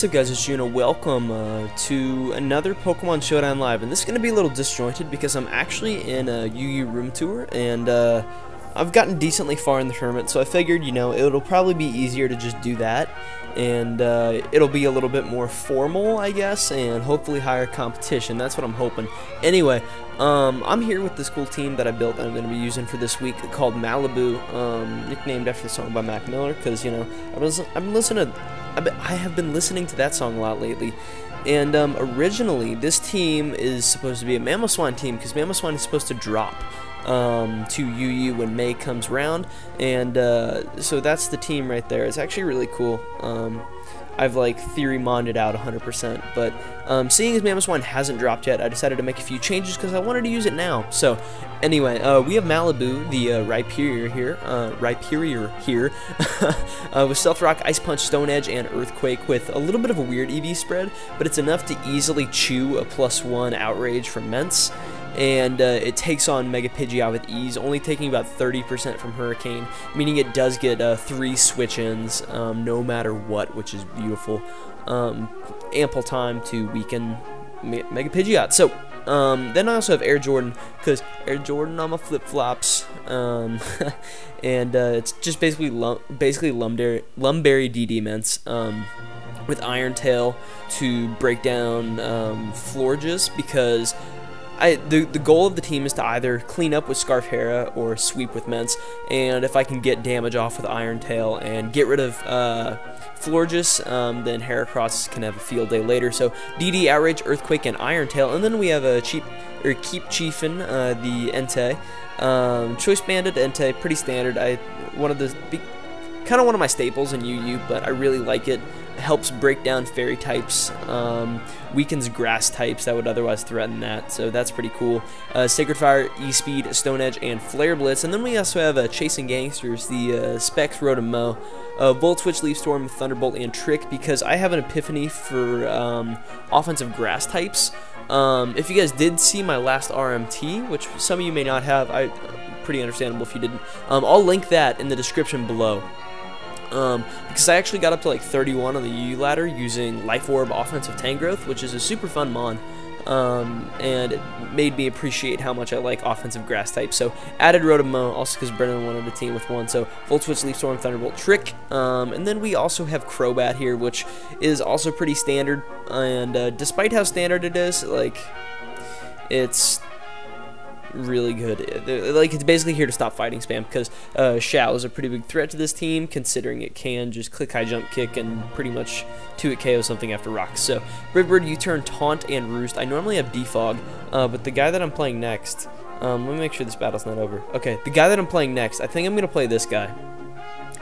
What's up guys, it's Juno. Welcome uh, to another Pokemon Showdown Live, and this is going to be a little disjointed because I'm actually in a UU room tour, and uh, I've gotten decently far in the tournament, so I figured, you know, it'll probably be easier to just do that, and uh, it'll be a little bit more formal, I guess, and hopefully higher competition. That's what I'm hoping. Anyway, um, I'm here with this cool team that I built that I'm going to be using for this week called Malibu, um, nicknamed after the song by Mac Miller, because, you know, I've been, I've been listening to I have been listening to that song a lot lately. And um, originally, this team is supposed to be a Mamoswine team because Mamoswine is supposed to drop um, to UU when May comes round. And uh, so that's the team right there. It's actually really cool. Um, I've like theory monded out 100%. But um, seeing as Mammoth Mamoswine hasn't dropped yet, I decided to make a few changes because I wanted to use it now. So anyway, uh, we have Malibu, the uh, Rhyperior here, uh, Rhyperior here, uh, with Stealth Rock, Ice Punch, Stone Edge, and Earthquake with a little bit of a weird EV spread, but it's enough to easily chew a plus one Outrage from Mence and uh, it takes on Mega Pidgeot with ease, only taking about 30% from Hurricane, meaning it does get uh, three switch-ins um, no matter what, which is beautiful. Um, ample time to weaken Me Mega Pidgeot. So, um, then I also have Air Jordan, because Air Jordan on my flip-flops, um, and uh, it's just basically lum basically Lumberry, Lumberry DD Mence. Um, with Iron Tail to break down um, Florges because I, the, the goal of the team is to either clean up with Scarf Hera or sweep with Mence, and if I can get damage off with Iron Tail and get rid of uh, Florges, um, then Heracross can have a field day later. So DD, Outrage, Earthquake, and Iron Tail, and then we have a cheap or Keep Chiefin, uh, the Entei. Um, Choice Banded Entei, pretty standard. I one of the kind of one of my staples in UU, but I really like it helps break down fairy types, um, weakens grass types that would otherwise threaten that, so that's pretty cool. Uh, Sacred Fire, E-Speed, Stone Edge, and Flare Blitz, and then we also have uh, Chasing Gangsters, the uh, Specs, Rotom-Mow, uh, Volt Switch, Leaf Storm, Thunderbolt, and Trick, because I have an epiphany for um, offensive grass types. Um, if you guys did see my last RMT, which some of you may not have, I pretty understandable if you didn't, um, I'll link that in the description below. Um, because I actually got up to like 31 on the UU ladder using Life Orb Offensive Tangrowth, which is a super fun mon. Um, and it made me appreciate how much I like offensive grass type. So added Rotom-Mow, also because Brennan wanted a team with one. So Volt Switch, Leaf Storm, Thunderbolt, Trick. Um, and then we also have Crobat here, which is also pretty standard. And uh, despite how standard it is, like, it's really good. Like it's basically here to stop fighting spam because uh, Shao is a pretty big threat to this team, considering it can just click high jump kick and pretty much two it KO something after rocks. So Bird U-turn, taunt, and roost. I normally have defog, uh, but the guy that I'm playing next. Um, let me make sure this battle's not over. Okay, the guy that I'm playing next, I think I'm gonna play this guy,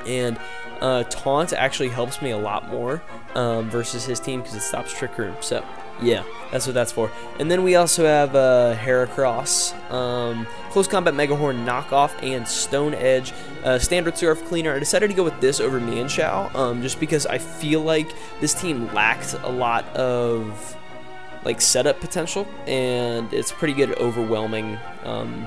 and uh, taunt actually helps me a lot more um, versus his team because it stops trick room. So yeah, that's what that's for. And then we also have uh, Heracross, um, Close Combat Megahorn Knockoff, and Stone Edge. Uh, standard Scarf Cleaner. I decided to go with this over Mienshao, um, just because I feel like this team lacked a lot of like setup potential, and it's pretty good at overwhelming um,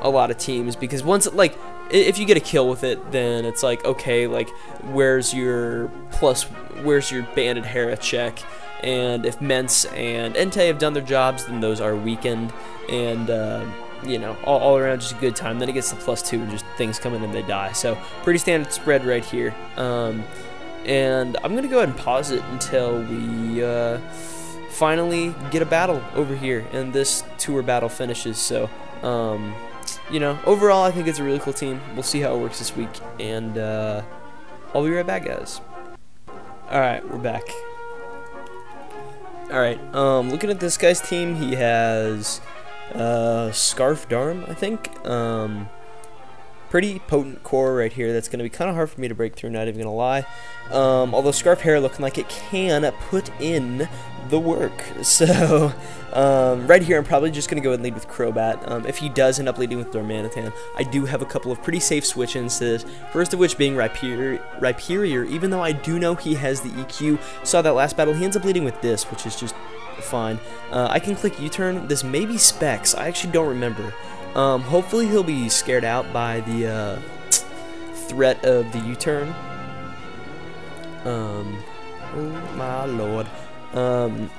a lot of teams because once like if you get a kill with it, then it's like okay, like where's your plus, where's your banded Hera check? And if Mence and Entei have done their jobs, then those are weakened, and uh, you know, all, all, around just a good time. Then it gets the plus two, and just things come in and they die. So pretty standard spread right here. Um, and I'm gonna go ahead and pause it until we uh, finally get a battle over here, and this tour battle finishes. So. Um, you know, overall, I think it's a really cool team. We'll see how it works this week, and uh, I'll be right back, guys. Alright, we're back. Alright, um, looking at this guy's team, he has uh, Scarf Darm, I think. Um, pretty potent core right here that's going to be kind of hard for me to break through, not even going to lie. Um, although Scarf Hera looking like it can put in the work. So, um, right here, I'm probably just going to go and lead with Crobat. Um, if he does end up leading with Darmanitan, I do have a couple of pretty safe switch-ins to this. First of which being Rhyperior, Rhyperior, even though I do know he has the EQ. Saw that last battle, he ends up leading with this, which is just fine. Uh, I can click U-turn. This may be Specs. I actually don't remember. Um, hopefully he'll be scared out by the uh, threat of the U-turn. Um, Oh my lord. Um,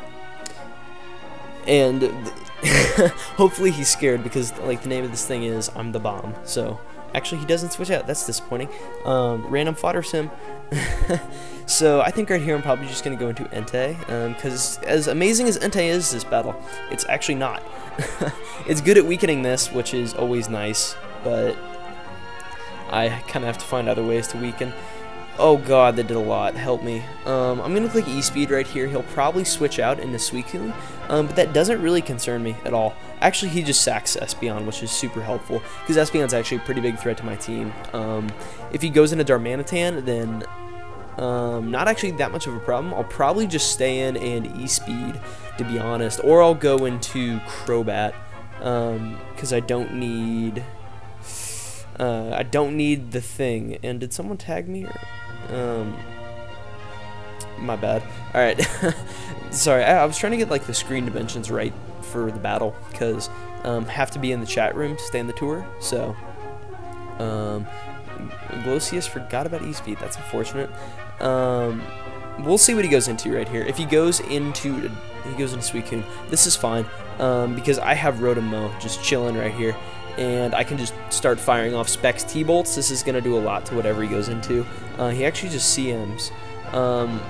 and hopefully he's scared because like the name of this thing is I'm the bomb. So actually he doesn't switch out. That's disappointing. Um, random fodder sim. so I think right here I'm probably just going to go into Entei because um, as amazing as Entei is this battle, it's actually not. it's good at weakening this, which is always nice, but I kind of have to find other ways to weaken. Oh god, that did a lot. Help me. Um, I'm going to click E-Speed right here. He'll probably switch out into Suicune, um, but that doesn't really concern me at all. Actually, he just sacks Espeon, which is super helpful, because Espeon's actually a pretty big threat to my team. Um, if he goes into Darmanitan, then um, not actually that much of a problem. I'll probably just stay in and E-Speed, to be honest, or I'll go into Crobat, because um, I don't need... Uh, I don't need the thing. And did someone tag me? Or um, my bad. Alright. Sorry, I, I, was trying to get like the screen dimensions right for the battle because um, have to be in the chat room to stay in the tour. So, um, Glosius forgot about E-Speed. That's unfortunate. Um, we'll see what he goes into right here. If he goes into he goes into Suicune, this is fine um, because I have Rotom just chilling right here and I can just start firing off Specs T-Bolts. This is going to do a lot to whatever he goes into. Uh, he actually just CMs. Um,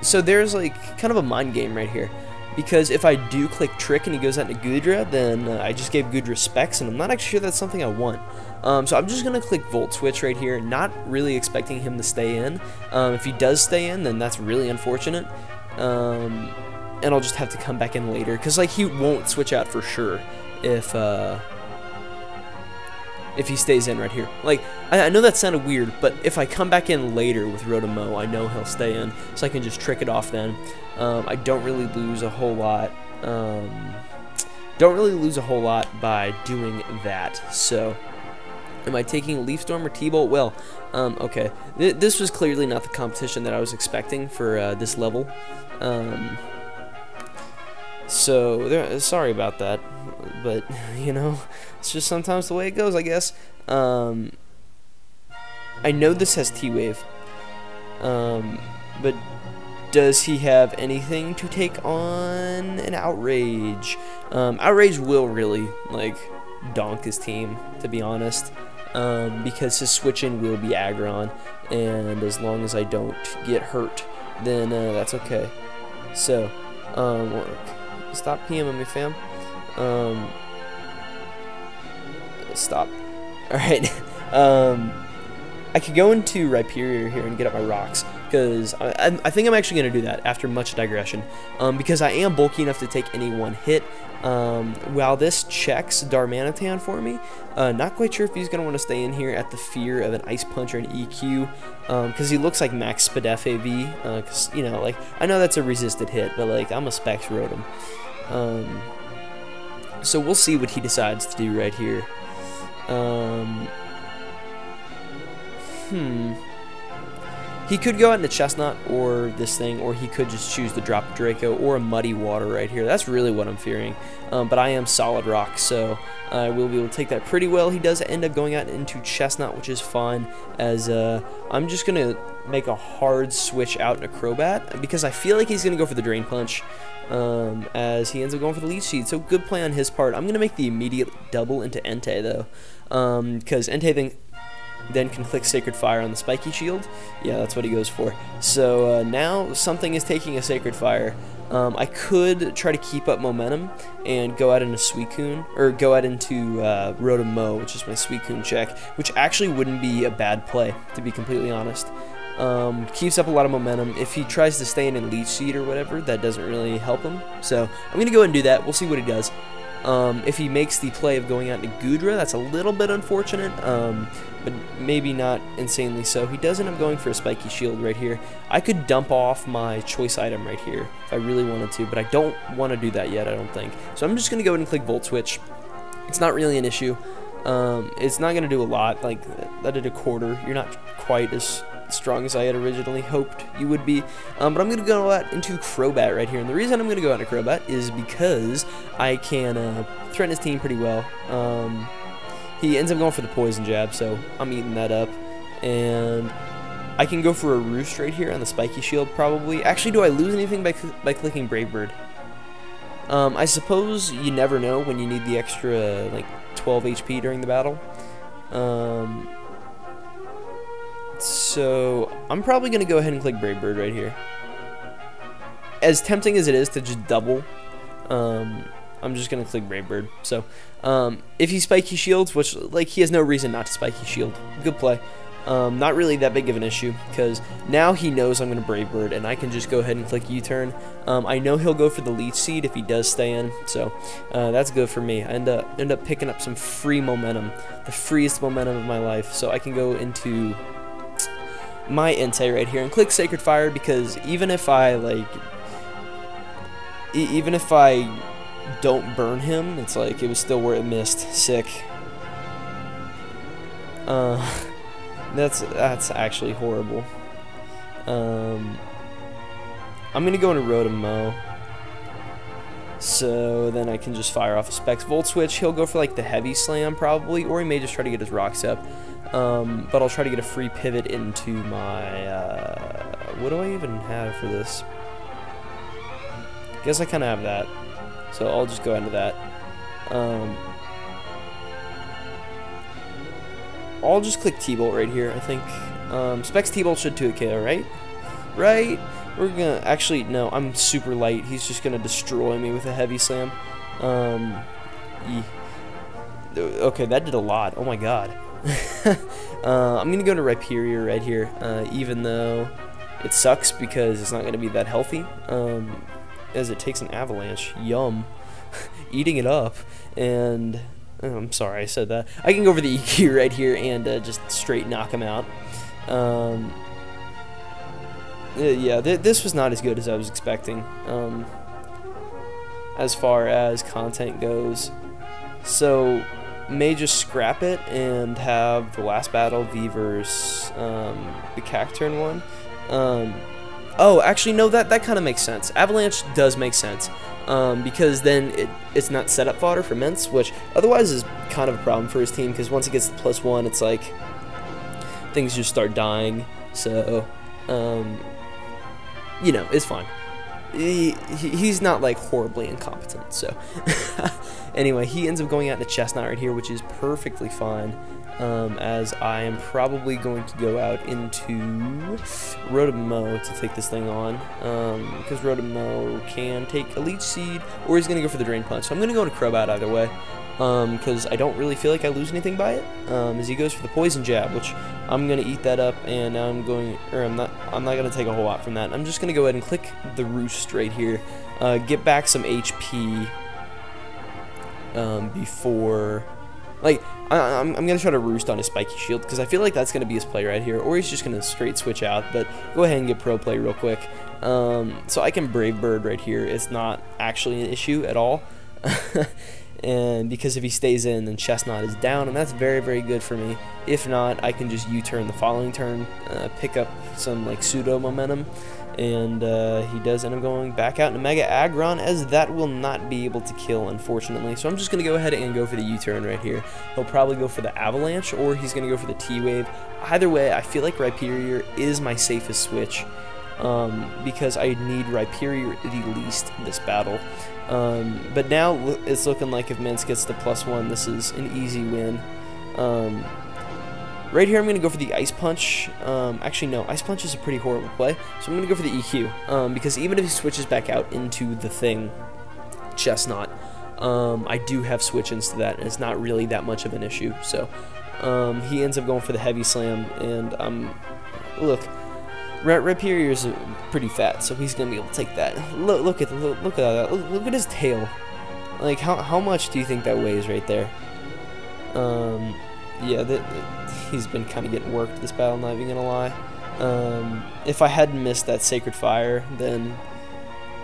so there's like kind of a mind game right here. Because if I do click Trick and he goes out into Goodra, then uh, I just gave Goodra Specs, and I'm not actually sure that's something I want. Um, so I'm just going to click Volt Switch right here, not really expecting him to stay in. Um, if he does stay in, then that's really unfortunate. Um, and I'll just have to come back in later, because like he won't switch out for sure if... Uh, if he stays in right here. Like, I, I, know that sounded weird, but if I come back in later with Rotom-Mow, I know he'll stay in, so I can just trick it off then. Um, I don't really lose a whole lot. Um, don't really lose a whole lot by doing that, so... Am I taking Leaf Storm or T-Bolt? Well, um, okay. Th this was clearly not the competition that I was expecting for uh, this level. Um, so, there, sorry about that. But, you know, it's just sometimes the way it goes, I guess. Um, I know this has T-Wave. Um, but does he have anything to take on an Outrage? Um, Outrage will really, like, donk his team, to be honest. Um, because his switch-in will be Aggron, and as long as I don't get hurt, then uh, that's okay. So, um, Stop PMing me, fam. Um, stop. Alright. um, I could go into Rhyperior here and get up my rocks, because I, I, think I'm actually going to do that after much digression, um, because I am bulky enough to take any one hit. Um, while this checks Darmanitan for me, uh, not quite sure if he's going to want to stay in here at the fear of an Ice Punch or an EQ, because um, he looks like Max Spadef AV, because, uh, you know, like, I know that's a resisted hit, but, like, I'm a Specs Rotom. Um, so we'll see what he decides to do right here. Um, hmm. He could go out into Chesnaught or this thing, or he could just choose to drop Draco or a Muddy Water right here. That's really what I'm fearing. Um, but I am Solid Rock, so I will be able to take that pretty well. He does end up going out into Chesnaught, which is fine, as uh, I'm just going to make a hard switch out into Crobat, because I feel like he's going to go for the Drain Punch um, as he ends up going for the Leech Seed. So good play on his part. I'm going to make the immediate double into Entei, though, because um, Entei then, then can click Sacred Fire on the Spiky Shield. Yeah, that's what he goes for. So uh, now something is taking a Sacred Fire. Um, I could try to keep up momentum and go out into Suicune, or go out into uh, Rotom-Mow, which is my Suicune check, which actually wouldn't be a bad play, to be completely honest. Um, keeps up a lot of momentum. If he tries to stay in a Leech Seed or whatever, that doesn't really help him. So I'm going to go and do that. We'll see what he does. Um, if he makes the play of going out to Goodra, that's a little bit unfortunate, um, but maybe not insanely so. He does end up going for a Spiky Shield right here. I could dump off my choice item right here if I really wanted to, but I don't want to do that yet, I don't think. So I'm just going to go ahead and click Volt Switch. It's not really an issue. Um, it's not going to do a lot. Like, that did a quarter. You're not quite as strong as I had originally hoped you would be. Um, but I'm going to go out into Crobat right here. And the reason I'm going to go out into Crobat is because I can uh, threaten his team pretty well. Um, he ends up going for the Poison Jab, so I'm eating that up. And I can go for a Roost right here on the Spiky Shield, probably. Actually, do I lose anything by, cl by clicking Brave Bird? Um, I suppose you never know when you need the extra, like, 12 HP during the battle. Um, so, I'm probably going to go ahead and click Brave Bird right here. As tempting as it is to just double, um, I'm just going to click Brave Bird. So, um, if he Spiky Shields, which, like, he has no reason not to Spiky Shield. Good play. Um, not really that big of an issue because now he knows I'm going to Brave Bird and I can just go ahead and click U-turn. Um, I know he'll go for the Leech Seed if he does stay in, so uh, that's good for me. I end up, end up picking up some free momentum, the freest momentum of my life, so I can go into my Entei right here and click Sacred Fire because even if I, like, e even if I don't burn him, it's like it was still where it missed. Sick. Uh... That's that's actually horrible. Um, I'm gonna go into Rotom-Mow. So then I can just fire off a Specs Volt Switch. He'll go for like the Heavy Slam probably, or he may just try to get his Rocks up. Um, but I'll try to get a free pivot into my, uh, what do I even have for this? Guess I kind of have that. So I'll just go into that. Um, I'll just click T-Bolt right here, I think. Um, Specs T-Bolt should 2 KO, right? Right? We're gonna... Actually, no, I'm super light. He's just gonna destroy me with a Heavy Slam. Um... Okay, that did a lot. Oh my god. uh, I'm gonna go to Rhyperior right here, uh, even though it sucks because it's not gonna be that healthy. Um, as it takes an avalanche. Yum. Eating it up. And Oh, I'm sorry I said that. I can go over the EQ right here and uh, just straight knock him out. Um, uh, yeah, th this was not as good as I was expecting um, as far as content goes. So, may just scrap it and have the last battle versus um, the Cacturn one. Um, oh, actually, no, that, that kind of makes sense. Avalanche does make sense um, because then it, it's not setup fodder for Mence, which otherwise is kind of a problem for his team because once he gets the plus one, it's like things just start dying. So, um, you know, it's fine. He, he's not like horribly incompetent. So, anyway, he ends up going out in a Chesnaught right here, which is perfectly fine um, as I am probably going to go out into Rotom-Mow to take this thing on, um, because Rotom-Mow can take a Leech Seed, or he's going to go for the Drain Punch. So I'm going to go to Crobat either way, because um, I don't really feel like I lose anything by it, um, as he goes for the Poison Jab, which I'm to eat that up, and I'm going, or I'm not, I'm not to take a whole lot from that. I'm just to go ahead and click the Roost right here, uh, get back some HP um, before like, I, am I'm, I'm going to try to roost on his spiky shield, because I feel like that's to be his play right here, or he's just to straight switch out, but go ahead and get pro play real quick. Um, so I can Brave Bird right here. It's not actually an issue at all. and because if he stays in, then Chesnaught is down, and that's very, very good for me. If not, I can just U-turn the following turn, uh, pick up some like pseudo momentum, and uh, he does end up going back out into Mega Aggron, as that will not be able to kill, unfortunately. So I'm just going to go ahead and go for the U-turn right here. He'll probably go for the Avalanche, or he's going to go for the T-Wave. Either way, I feel like Rhyperior is my safest switch, um, because I need Rhyperior the least in this battle. Um, but now it's looking like if Mence gets the plus one, this is an easy win. Um, Right here, I'm going to go for the Ice Punch. Um, actually, no, Ice Punch is a pretty horrible play, so I'm going to go for the EQ, um, because even if he switches back out into the thing, Chesnaught, um, I do have switch-ins to that, and it's not really that much of an issue, so um, he ends up going for the Heavy Slam, and look, Is pretty fat, so he's to be able to take that. Look, look at look, look at that. Look, look, at his tail. Like, how, how much do you think that weighs right there? Um, yeah, that he's been kind of getting worked this battle, not even gonna lie. Um, if I hadn't missed that Sacred Fire, then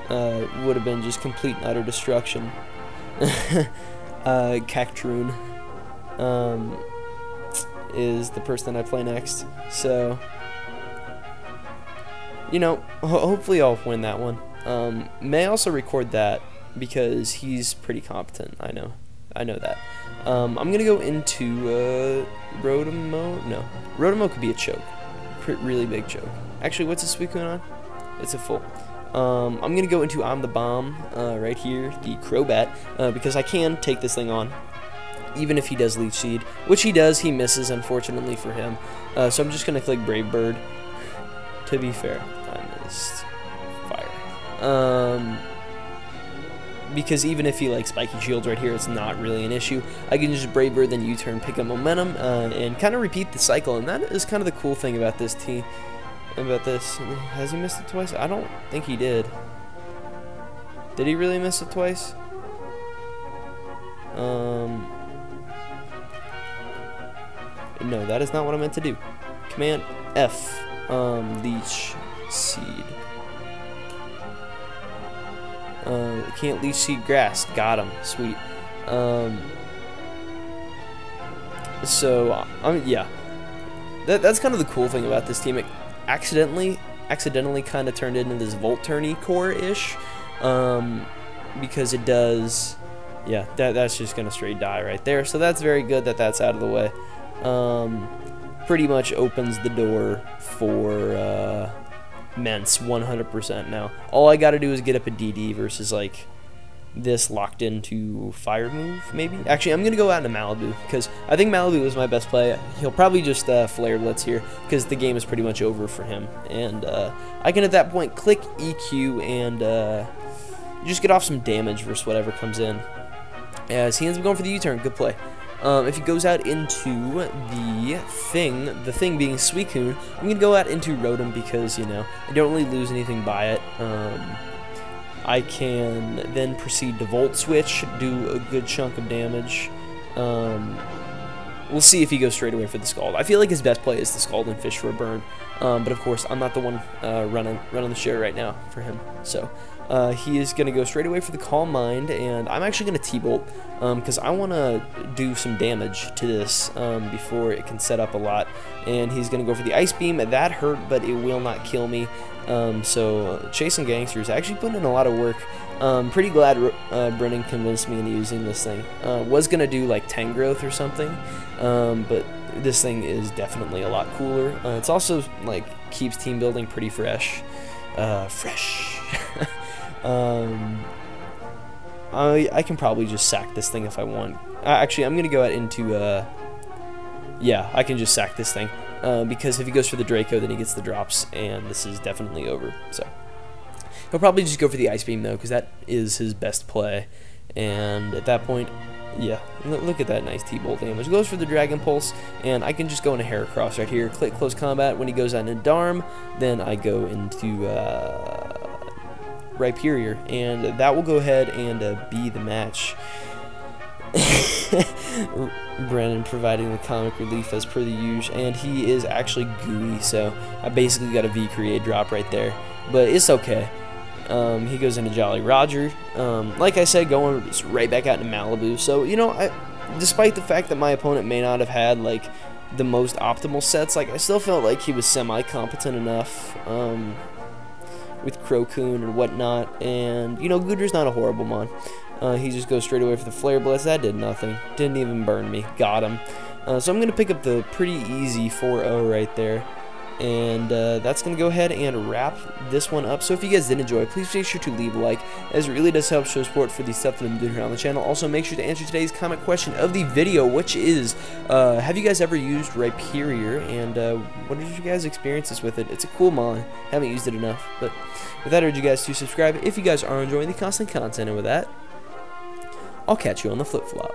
uh, would have been just complete and utter destruction. uh, Cactroon um, is the person I play next, so you know, ho hopefully I'll win that one. Um, may also record that because he's pretty competent. I know, I know that. Um, I'm gonna go into uh, Rotom-Mow. No, Rotom-Mow could be a choke. really big choke. Actually, what's a Suicune on? It's a full. Um, I'm to go into I'm the Bomb uh, right here, the Crobat, uh, because I can take this thing on, even if he does Leech Seed, which he does. He misses, unfortunately for him. Uh, so I'm just to click Brave Bird. To be fair, Missed fire. Um, because even if he like spiky shields right here, it's not really an issue. I can just Brave Bird, then U-turn, pick up momentum, uh, and kind of repeat the cycle. And that is kind of the cool thing about this team about this. Has he missed it twice? I don't think he did. Did he really miss it twice? Um, no, that is not what I meant to do. Command F, um, leech seed. Uh, can't leech seed grass. Got him. Sweet. Um, so, I mean, yeah. That, that's kind of the cool thing about this team. It accidentally accidentally kind of turned into this VoltTurn core-ish um, because it does yeah that, that's just gonna straight die right there so that's very good that that's out of the way um, pretty much opens the door for uh, Mence 100% now all I gotta do is get up a DD versus like this locked into fire move, maybe? Actually, I'm to go out into Malibu, because I think Malibu is my best play. He'll probably just uh, Flare Blitz here, because the game is pretty much over for him. And uh, I can, at that point, click EQ and uh, just get off some damage versus whatever comes in. As he ends up going for the U-turn, good play. Um, if he goes out into the thing, the thing being Suicune, I'm going to go out into Rotom because, you know, I don't really lose anything by it. Um, I can then proceed to Volt Switch, do a good chunk of damage. Um, we'll see if he goes straight away for the Scald. I feel like his best play is the Scald and Fish for a burn. Um, but of course, I'm not the one uh, running running the show right now for him. So uh, he is going to go straight away for the Calm Mind, and I'm actually going to T-Bolt because um, I want to do some damage to this um, before it can set up a lot. And he's going to go for the Ice Beam. That hurt, but it will not kill me. Um, so Chasing Gangsters actually put in a lot of work. Um, pretty glad uh, Brennan convinced me into using this thing. Uh, was gonna do like Tangrowth or something, um, but this thing is definitely a lot cooler. Uh, it's also like keeps team building pretty fresh. Uh, fresh. um, I I can probably just sack this thing if I want. Uh, actually, I'm gonna go out into uh, yeah, I can just sack this thing. Uh, because if he goes for the Draco, then he gets the drops, and this is definitely over. So he'll probably just go for the Ice Beam, though, because that is his best play. And at that point, yeah, look at that nice T-Bolt damage. Goes for the Dragon Pulse, and I can just go in into Heracross right here. Click Close Combat. When he goes on into Darm, then I go into uh, Rhyperior, and that will go ahead and uh, be the match. Brennan providing the comic relief as per the usual, and he is actually gooey, so I basically got a V create drop right there, but it's okay. Um, he goes into Jolly Roger. Um, like I said, going right back out into Malibu. So you know, I, despite the fact that my opponent may not have had like the most optimal sets, like I still felt like he was semi-competent enough um, with Crocoon and whatnot. And you know, Goodra's not a horrible mon. Uh, he just goes straight away for the Flare Blitz. That did nothing. Didn't even burn me. Got him. Uh, so I'm going to pick up the pretty easy 4-0 right there. And uh, that's going to go ahead and wrap this one up. So if you guys did enjoy, please make sure to leave a like, as it really does help show support for the stuff that I'm doing here on the channel. Also, make sure to answer today's comment question of the video, which is, uh, have you guys ever used Rhyperior, and uh, what did you guys experiences with it? It's a cool mod. Haven't used it enough. But with that, I urge you guys to subscribe if you guys are enjoying the constant content. And with that, I'll catch you on the flip flop.